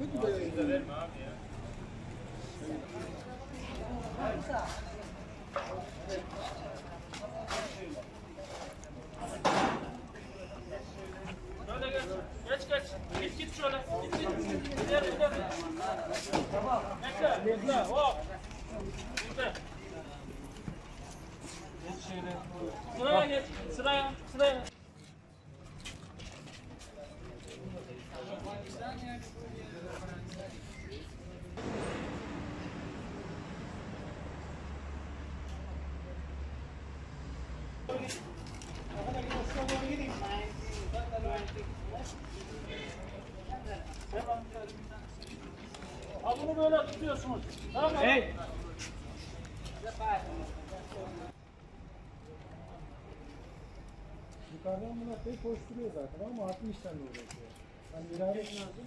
Peki de Verme abi ya. Şöyle geç. Geç geç. Git git şöyle. Git git. Gider gider. Bekle. Bekle. Hop. Bekle. Geç şöyle. Sıraya geç. Sıraya. Sıraya. Ha bunu böyle tutuyorsunuz. Tamam mı? Hey. yukarıdan bunlar pek koşturuyor zaten ama 60 tane uğraşıyor. Hani irade lazım.